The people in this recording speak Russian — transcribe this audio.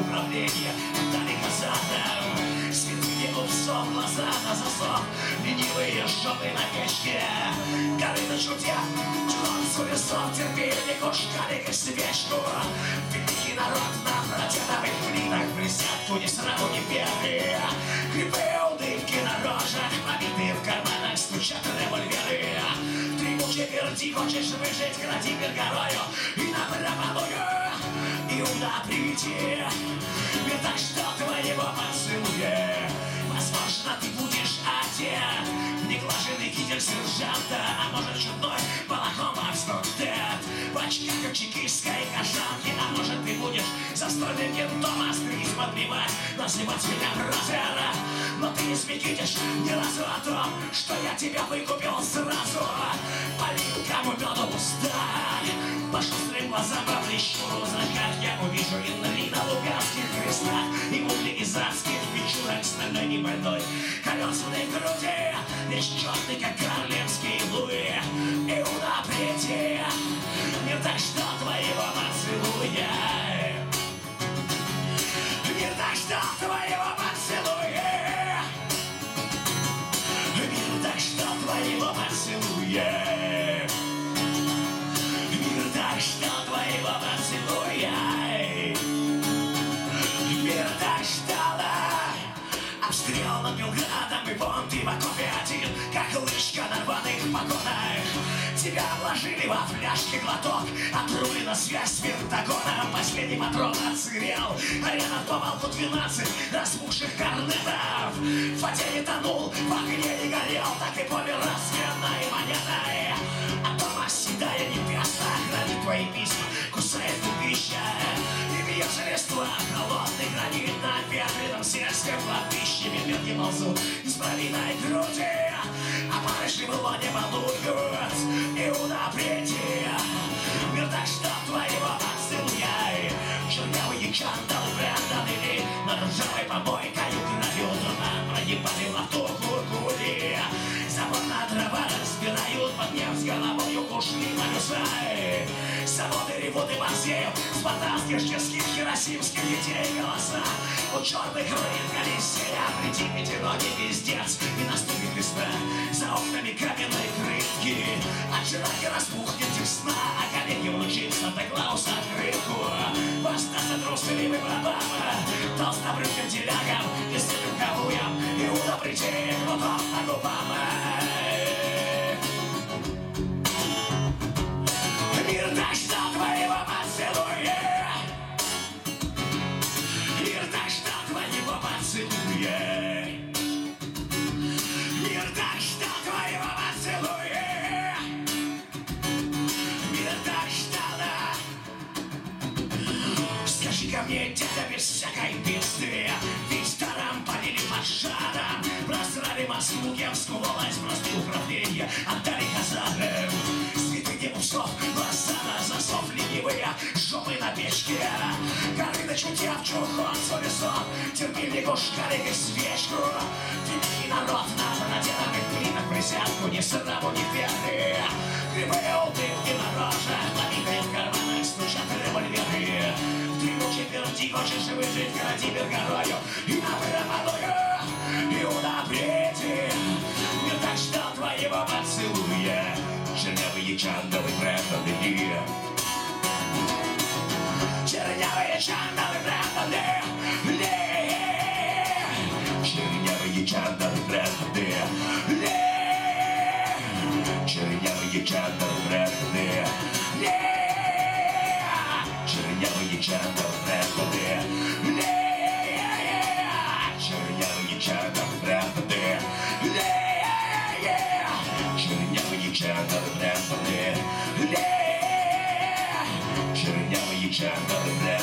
управления Далеко задом Святые у псов глаза на засов Ленивые жопы на печке. Корыто чутья Член с весов терпели кошкали как свечку Великий народ на протятовых плитах Присядку ни сразу не первые Кривые улыбки на рожах Побитые в карманах стучат револьверы. Требучий перди, хочешь выжить, кради горою. И на пропалую Иуда прийти так что твоего поцелуя. Возможно, ты будешь одет в Неглаженный китель сержанта А может, чудной балахон абстрактет В очках как чекистской кожанки А может, ты будешь застойным кентом Острить, подбивать, называть меня бразера Но ты не смекитишь ни разу о том Что я тебя выкупил сразу. Полил кому меду уста по в зрачках Я увижу инли на луганских крестах И угли из адских печурок Стальной и больной колесной груди Весь черный, как карлевские луи Иуда, приди Мир так что твоего поцелуя Мир так что твоего поцелуя Мир так что твоего поцелуя ждала Обстрел над Белградом и вон ты в окопе один Как лыжка на рваных погонах Тебя вложили во фляжке глоток Отрублена связь с Пентагоном Последний патрон отсырел А рядом по волку 12 распухших корнетов В воде не тонул, в огне не горел Так и помер разменной монетой А дома седая невеста Хранит твои письма, кусает убища ползут из пробитой груди А барышни в лоне балуют Иуда, приди Мир так что твоего поцелуя Чернявые чандалы прятаны Над ржавой помойкой украдут Нам проебали лавтуху кули Завод на дрова разбирают Подняв с головой ушли на гусай Заводы ревут и борзеют. Спартанских, чешских, хиросимских детей голоса. У черных рыб колесея Приди пятиноги пиздец И наступит весна За окнами каменной крытки. От жираки распухнет десна А коллеги внучит Санта-Клауса открытку. Восстаться трусливым рабам Толстобрюхим телягам И сытым Мне, деда, без всякой пизды. Ведь даром полили пожаром Просрали Москву, Кемскую власть Просто управление отдали казарам Святыни усов, глаза на засов Ленивые жопы на печке. Горы на чутья в чухон совесов Терпили гушкали и свечку Великий народ на продетых клинах Присядку ни сраму, ни веры хочешь выжить, городи горою И на выработаю Иуда, приди Мир так что твоего поцелуя. Чернявые чандалы прятаны Чернявые чандалы прятаны Чернявые чандалы Чернявые чандалы прятаны Чернявые чандалы прятаны Чернявые чандалы прятаны Чернявые чандалы